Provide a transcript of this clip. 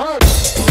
Hey!